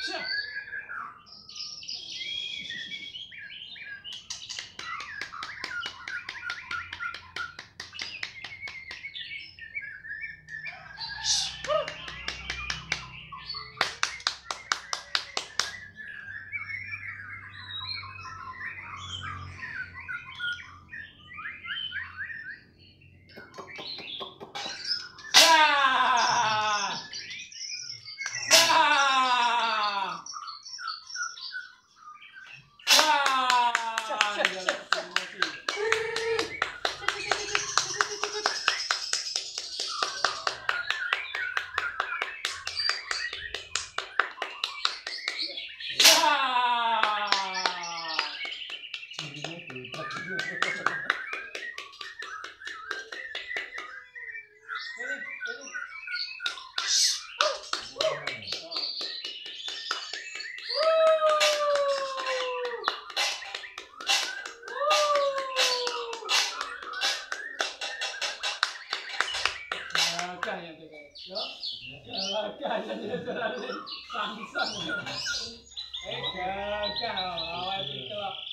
Sure. Gagal ya, Gagal. Gagal ya, Gagal. Sangsang. Eh, Gagal. Awas itu.